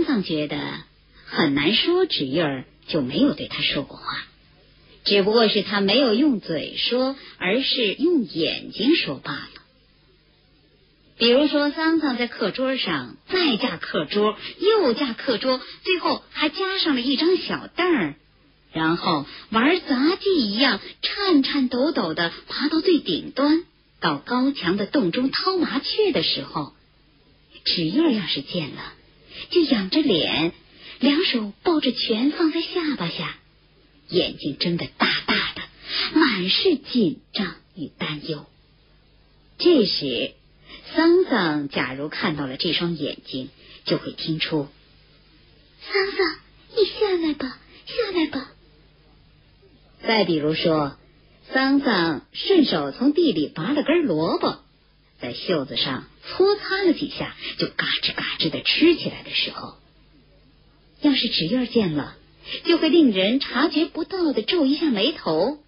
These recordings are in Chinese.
桑桑觉得很难说，纸印儿就没有对他说过话，只不过是他没有用嘴说，而是用眼睛说罢了。比如说，桑桑在课桌上再架课桌，又架课桌，最后还加上了一张小凳儿，然后玩杂技一样颤颤抖抖的爬到最顶端，到高墙的洞中掏麻雀的时候，纸印儿要是见了，就仰着脸，两手抱着拳放在下巴下，眼睛睁得大大的，满是紧张与担忧。这时。桑桑假如看到了这双眼睛，就会听出：“桑桑，你下来吧，下来吧。”再比如说，桑桑顺手从地里拔了根萝卜，在袖子上搓擦了几下，就嘎吱嘎吱的吃起来的时候，要是纸印见了，就会令人察觉不到的皱一下眉头，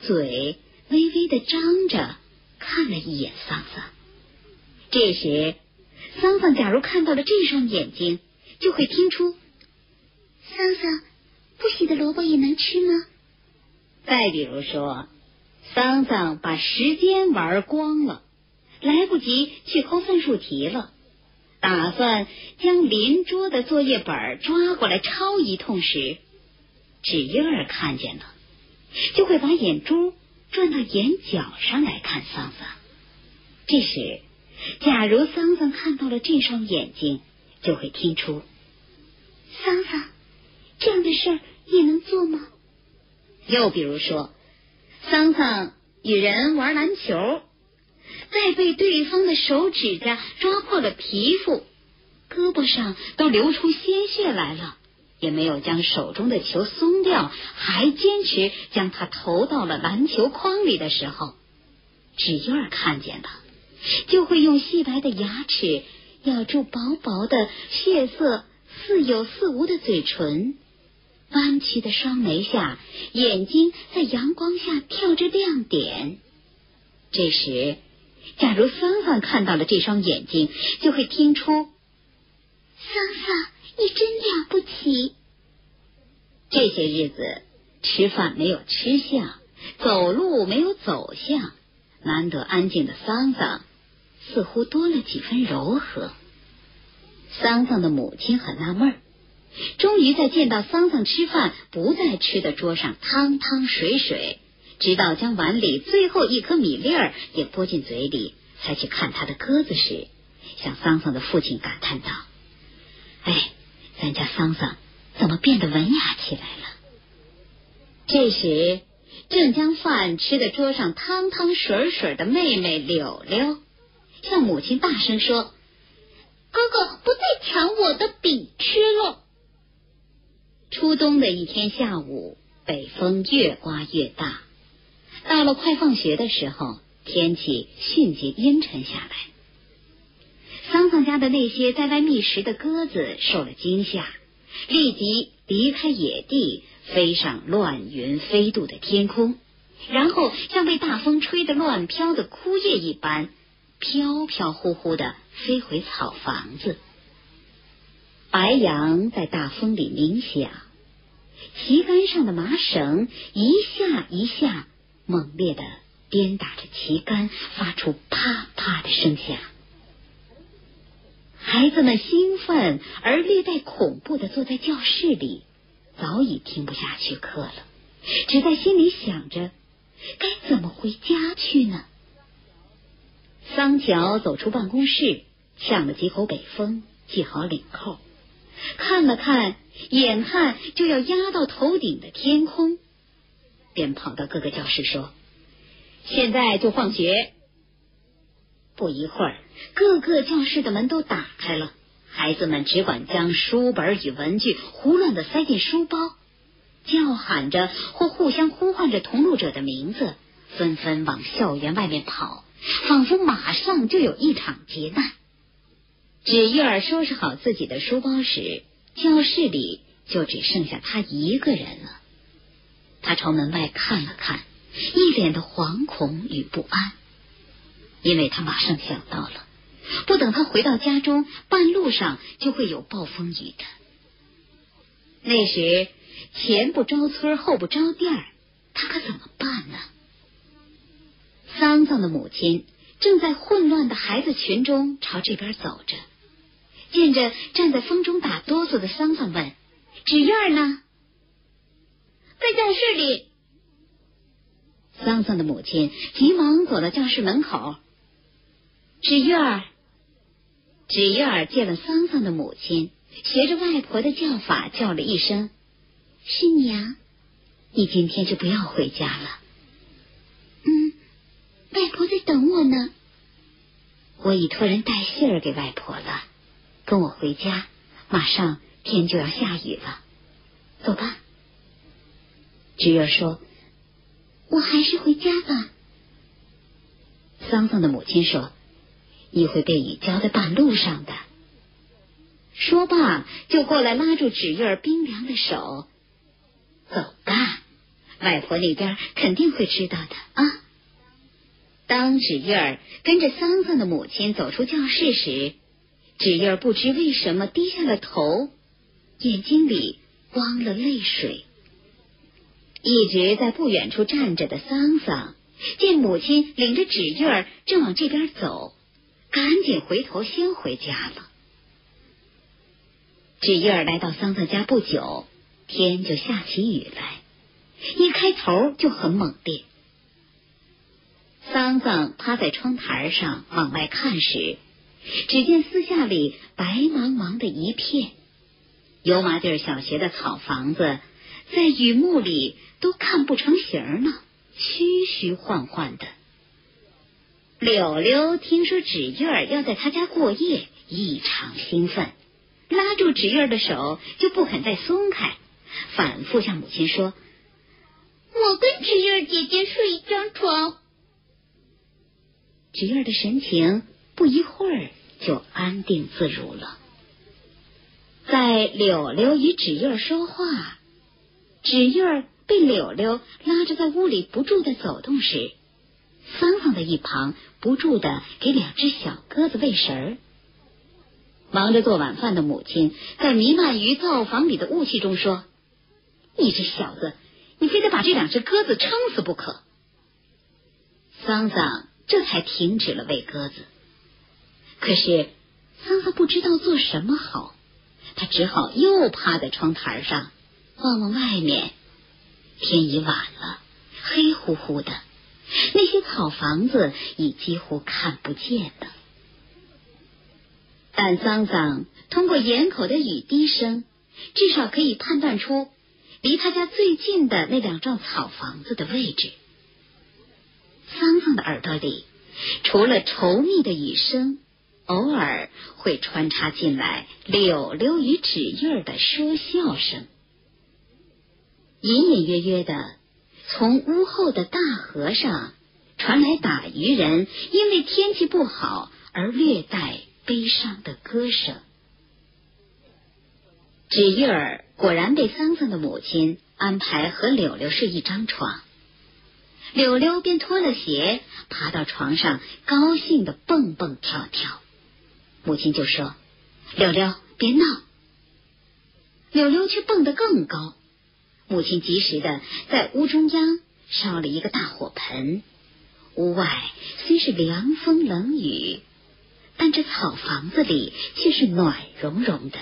嘴微微的张着，看了一眼桑桑。这时，桑桑假如看到了这双眼睛，就会听出：“桑桑，不洗的萝卜也能吃吗？”再比如说，桑桑把时间玩光了，来不及去抠算术题了，打算将邻桌的作业本抓过来抄一通时，纸印儿看见了，就会把眼珠转到眼角上来看桑桑。这时。假如桑桑看到了这双眼睛，就会听出：“桑桑，这样的事儿也能做吗？”又比如说，桑桑与人玩篮球，在被对方的手指甲抓破了皮肤，胳膊上都流出鲜血来了，也没有将手中的球松掉，还坚持将它投到了篮球筐里的时候，纸印儿看见了。就会用细白的牙齿咬住薄薄的血色似有似无的嘴唇，弯曲的双眉下，眼睛在阳光下跳着亮点。这时，假如桑桑看到了这双眼睛，就会听出：“桑桑，你真了不起。”这些日子吃饭没有吃相，走路没有走相，难得安静的桑桑。似乎多了几分柔和。桑桑的母亲很纳闷儿，终于在见到桑桑吃饭不再吃的桌上汤汤水水，直到将碗里最后一颗米粒儿也拨进嘴里，才去看他的鸽子时，向桑桑的父亲感叹道：“哎，咱家桑桑怎么变得文雅起来了？”这时，正将饭吃的桌上汤汤水水的妹妹柳柳。向母亲大声说：“哥哥不再抢我的饼吃了。”初冬的一天下午，北风越刮越大。到了快放学的时候，天气迅即阴沉下来。桑桑家的那些在外觅食的鸽子受了惊吓，立即离开野地，飞上乱云飞渡的天空，然后像被大风吹得乱飘的枯叶一般。飘飘忽忽的飞回草房子，白杨在大风里鸣响，旗杆上的麻绳一下一下猛烈的鞭打着旗杆，发出啪啪的声响。孩子们兴奋而略带恐怖的坐在教室里，早已听不下去课了，只在心里想着该怎么回家去呢？桑乔走出办公室，呛了几口北风，系好领扣，看了看，眼看就要压到头顶的天空，便跑到各个教室说：“现在就放学。”不一会儿，各个教室的门都打开了，孩子们只管将书本与文具胡乱的塞进书包，叫喊着或互相呼唤着同路者的名字，纷纷往校园外面跑。仿佛马上就有一场劫难。纸月儿收拾好自己的书包时，教室里就只剩下他一个人了。他朝门外看了看，一脸的惶恐与不安，因为他马上想到了，不等他回到家中，半路上就会有暴风雨的。那时前不着村后不着店，他可怎么办呢？桑桑的母亲正在混乱的孩子群中朝这边走着，见着站在风中打哆嗦的桑桑，问：“纸院呢？”在教室里。桑桑的母亲急忙走到教室门口。纸月儿，纸月儿见了桑桑的母亲，学着外婆的叫法叫了一声：“是娘。”你今天就不要回家了。嗯，外婆在等我呢。我已托人带信儿给外婆了，跟我回家，马上天就要下雨了。走吧。纸月说：“我还是回家吧。”桑桑的母亲说：“你会被雨浇在半路上的。”说罢，就过来拉住纸月冰凉的手：“走吧，外婆那边肯定会知道的啊。”当纸月跟着桑桑的母亲走出教室时，纸月不知为什么低下了头，眼睛里汪了泪水。一直在不远处站着的桑桑，见母亲领着纸月儿正往这边走，赶紧回头先回家了。纸月儿来到桑桑家不久，天就下起雨来，一开头就很猛烈。桑桑趴在窗台上往外看时，只见四下里白茫茫的一片，油麻地小学的草房子在雨幕里。都看不成形呢，虚虚幻幻的。柳柳听说纸月儿要在他家过夜，异常兴奋，拉住纸月儿的手就不肯再松开，反复向母亲说：“我跟纸月儿姐姐睡一张床。”纸月儿的神情不一会儿就安定自如了。在柳柳与纸月儿说话，纸月儿。被柳柳拉着在屋里不住的走动时，桑桑在一旁不住的给两只小鸽子喂食儿。忙着做晚饭的母亲在弥漫于灶房里的雾气中说：“你这小子，你非得把这两只鸽子撑死不可。”桑桑这才停止了喂鸽子。可是桑桑不知道做什么好，他只好又趴在窗台上望望外面。天已晚了，黑乎乎的，那些草房子已几乎看不见了。但桑桑通过檐口的雨滴声，至少可以判断出离他家最近的那两幢草房子的位置。桑桑的耳朵里，除了稠密的雨声，偶尔会穿插进来柳柳与纸叶的说笑声。隐隐约约的，从屋后的大河上传来打渔人因为天气不好而略带悲伤的歌声。纸月儿果然被桑桑的母亲安排和柳柳睡一张床，柳柳便脱了鞋，爬到床上，高兴的蹦蹦跳跳。母亲就说：“柳柳，别闹。”柳柳却蹦得更高。母亲及时的在屋中央烧了一个大火盆，屋外虽是凉风冷雨，但这草房子里却是暖融融的。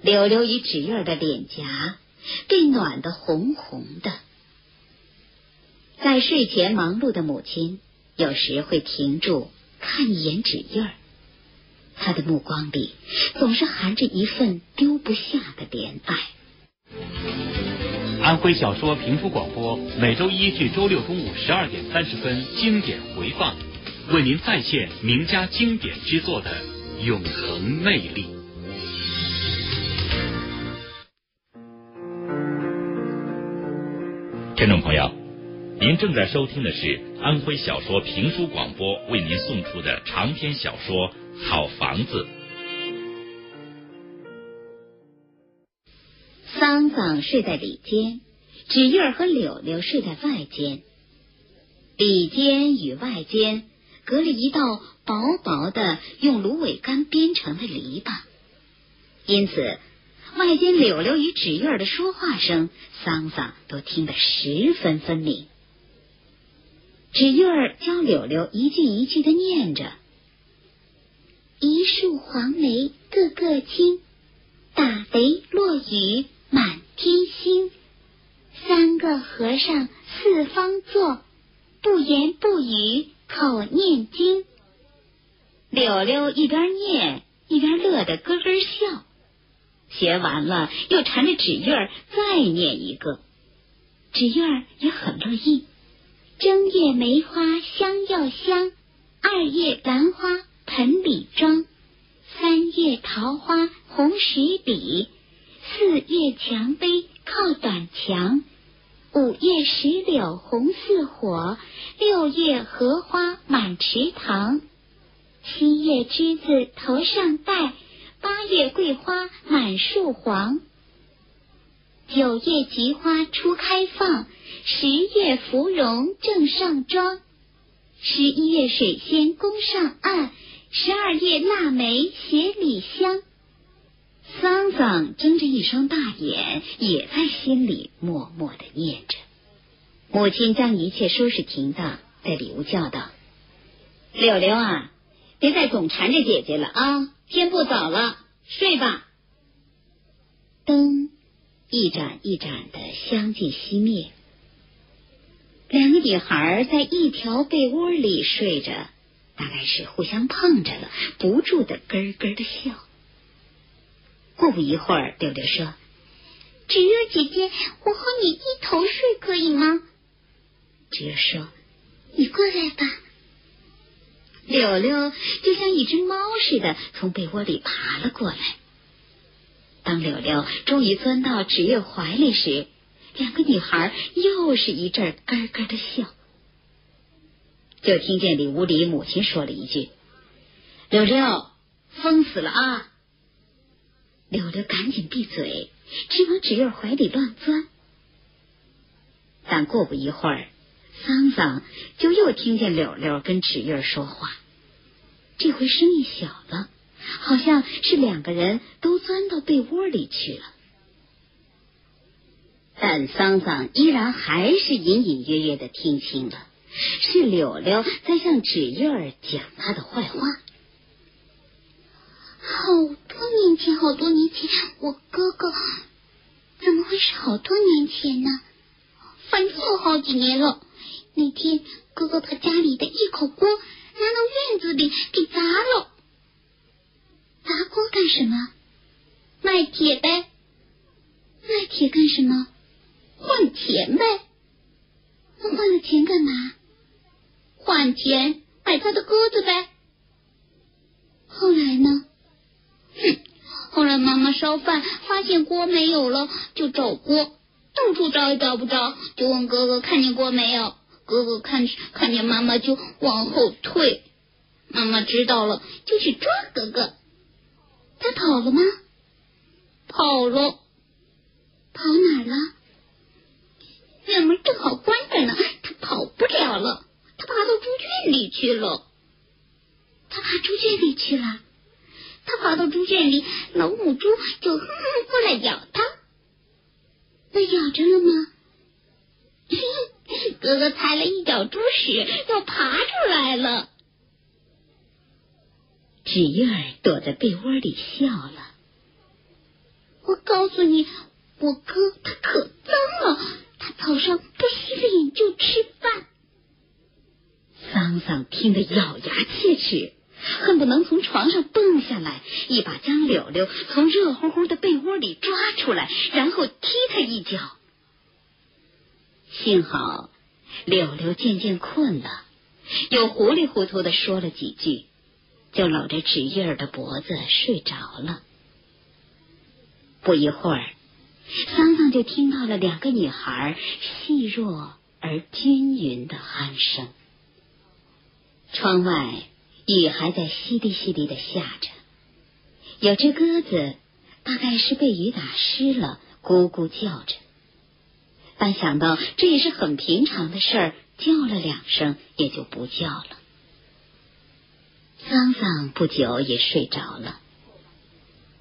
柳柳与纸月的脸颊被暖得红红的。在睡前忙碌的母亲有时会停住看一眼纸月，她的目光里总是含着一份丢不下的怜爱。安徽小说评书广播每周一至周六中午十二点三十分经典回放，为您再现名家经典之作的永恒魅力。听众朋友，您正在收听的是安徽小说评书广播为您送出的长篇小说《好房子》。桑桑睡在里间，纸月儿和柳柳睡在外间。里间与外间隔了一道薄薄的用芦苇干编成的篱笆，因此外间柳柳与纸月儿的说话声，桑桑都听得十分分明。纸月儿教柳柳一句一句的念着：“一树黄梅个个青，打雷落雨满天星。三个和尚四方坐，不言不语口念经。”柳柳一边念一边乐得咯咯笑，学完了又缠着纸月儿再念一个，纸月儿也很乐意。正月梅花香又香，二月兰花盆里装，三月桃花红十里，四月墙杯靠短墙，五月石榴红似火，六月荷花满池塘，七月栀子头上戴，八月桂花满树黄，九月菊花初开放。十月芙蓉正上妆，十一月水仙宫上岸，十二月腊梅雪里香。桑桑睁着一双大眼，也在心里默默的念着。母亲将一切收拾停当，在里屋叫道：“柳柳啊，别再总缠着姐姐了啊！天不早了，睡吧。”灯一盏一盏的相继熄灭。两个女孩在一条被窝里睡着，大概是互相碰着了，不住的咯咯的笑。过不一会儿，柳柳说：“芷月姐姐，我和你一头睡可以吗？”芷月说：“你过来吧。”柳柳就像一只猫似的从被窝里爬了过来。当柳柳终于钻到芷月怀里时，两个女孩又是一阵咯咯的笑，就听见里屋里母亲说了一句：“柳柳，疯死了啊！”柳柳赶紧闭嘴，直往纸月怀里乱钻。但过不一会儿，桑桑就又听见柳柳跟纸月说话，这回声音小了，好像是两个人都钻到被窝里去了。但桑桑依然还是隐隐约约的听清了，是柳柳在向纸月讲他的坏话。好前，好多年前，我哥哥怎么会是好多年前呢？反正有好几年了。那天，哥哥把家里的一口锅拿到院子里给砸了。砸锅干什么？卖铁呗。卖铁干什么？换钱呗，那换了钱干嘛？换钱买他的鸽子呗。后来呢？哼，后来妈妈烧饭发现锅没有了，就找锅，到处找也找不着，就问哥哥看见锅没有。哥哥看看见妈妈就往后退，妈妈知道了就去抓哥哥。他跑了吗？跑了。跑哪了？院门正好关着呢，他跑不了了，他爬到猪圈里去了。他爬猪圈里去了，他爬到猪圈里，老母猪就哼哼过来咬它。那咬着了吗？哥哥踩了一脚猪屎，要爬出来了。纸月儿躲在被窝里笑了。我告诉你，我哥他可脏了。他早上不洗脸就吃饭。桑桑听得咬牙切齿，恨不能从床上蹦下来，一把将柳柳从热乎乎的被窝里抓出来，然后踢他一脚。幸好柳柳渐渐困了，又糊里糊涂的说了几句，就搂着纸叶儿的脖子睡着了。不一会儿。桑桑就听到了两个女孩细弱而均匀的鼾声。窗外雨还在淅沥淅沥的下着，有只鸽子大概是被雨打湿了，咕咕叫着。但想到这也是很平常的事儿，叫了两声也就不叫了。桑桑不久也睡着了。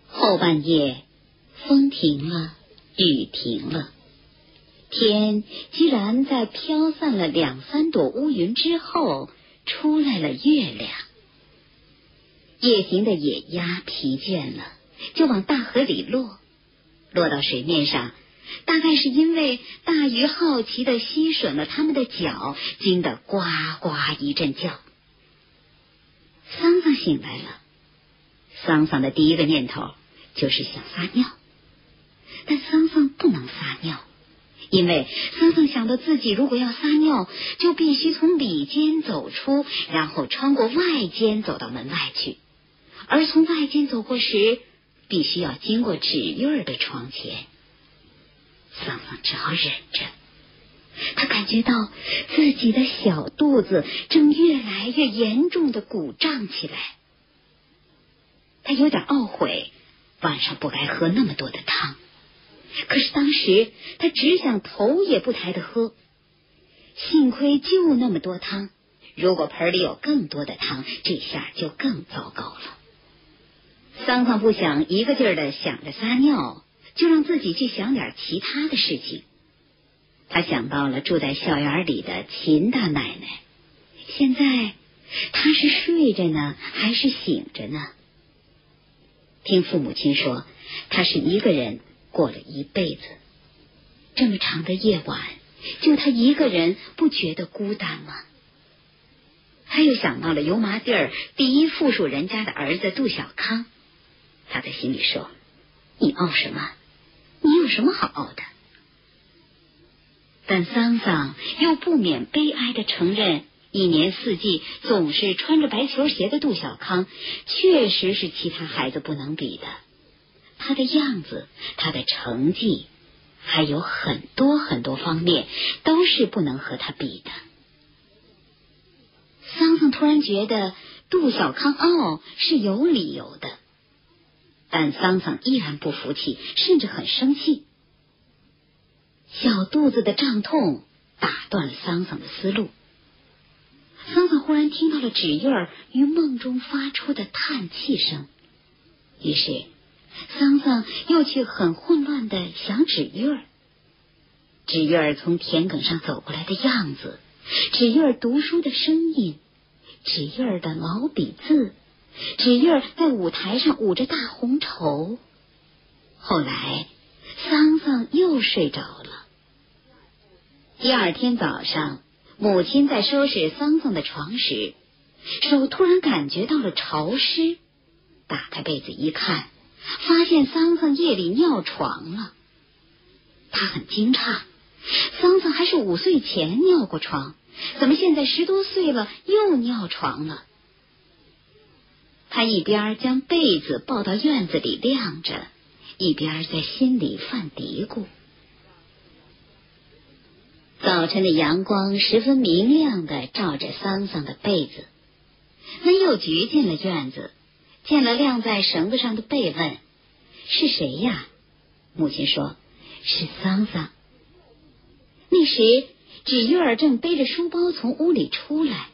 后半夜，风停了，雨停了，天居然在飘散了两三朵乌云之后，出来了月亮。夜行的野鸭疲倦了，就往大河里落，落到水面上，大概是因为大鱼好奇的吸吮了它们的脚，惊得呱呱一阵叫。桑桑醒来了，桑桑的第一个念头就是想撒尿，但桑桑不能撒尿，因为桑桑想到自己如果要撒尿，就必须从里间走出，然后穿过外间走到门外去。而从外间走过时，必须要经过纸月儿的床前。桑桑只好忍着，他感觉到自己的小肚子正越来越严重的鼓胀起来。他有点懊悔晚上不该喝那么多的汤，可是当时他只想头也不抬的喝。幸亏就那么多汤，如果盆里有更多的汤，这下就更糟糕了。桑桑不想一个劲儿的想着撒尿，就让自己去想点其他的事情。他想到了住在校园里的秦大奶奶，现在她是睡着呢，还是醒着呢？听父母亲说，他是一个人过了一辈子，这么长的夜晚，就他一个人，不觉得孤单吗？他又想到了油麻地儿第一富庶人家的儿子杜小康。他在心里说：“你傲什么？你有什么好傲的？”但桑桑又不免悲哀的承认，一年四季总是穿着白球鞋的杜小康，确实是其他孩子不能比的。他的样子，他的成绩，还有很多很多方面，都是不能和他比的。桑桑突然觉得杜小康傲是有理由的。但桑桑依然不服气，甚至很生气。小肚子的胀痛打断了桑桑的思路。桑桑忽然听到了纸月儿于梦中发出的叹气声，于是桑桑又去很混乱的想纸月儿。纸月儿从田埂上走过来的样子，纸月儿读书的声音，纸月儿的毛笔字。纸月儿在舞台上舞着大红绸。后来，桑桑又睡着了。第二天早上，母亲在收拾桑桑的床时，手突然感觉到了潮湿。打开被子一看，发现桑桑夜里尿床了。他很惊诧，桑桑还是五岁前尿过床，怎么现在十多岁了又尿床了？他一边将被子抱到院子里晾着，一边在心里犯嘀咕。早晨的阳光十分明亮的照着桑桑的被子，那又举进了院子，见了晾在绳子上的被，问：“是谁呀？”母亲说：“是桑桑。”那时，纸月儿正背着书包从屋里出来。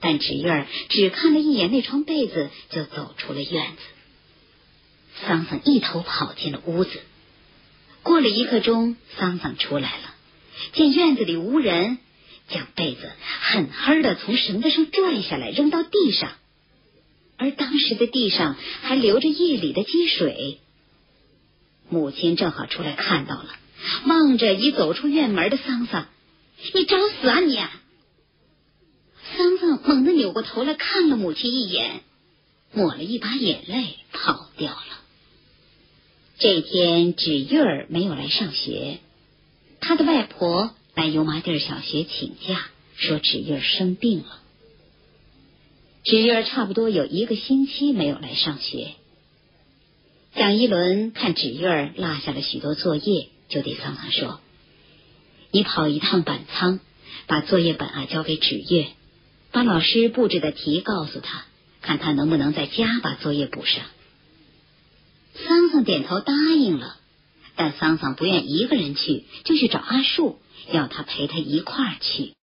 但纸月儿只看了一眼那床被子，就走出了院子。桑桑一头跑进了屋子。过了一刻钟，桑桑出来了，见院子里无人，将被子狠狠的从绳子上拽下来，扔到地上。而当时的地上还流着夜里的积水。母亲正好出来看到了，望着已走出院门的桑桑：“你找死啊你！”桑桑猛地扭过头来看了母亲一眼，抹了一把眼泪，跑掉了。这天，纸月儿没有来上学，他的外婆来油麻地小学请假，说纸月儿生病了。纸月儿差不多有一个星期没有来上学。蒋一伦看纸月儿落下了许多作业，就对桑桑说：“你跑一趟板仓，把作业本啊交给纸月。”把老师布置的题告诉他，看他能不能在家把作业补上。桑桑点头答应了，但桑桑不愿一个人去，就去找阿树，要他陪他一块儿去。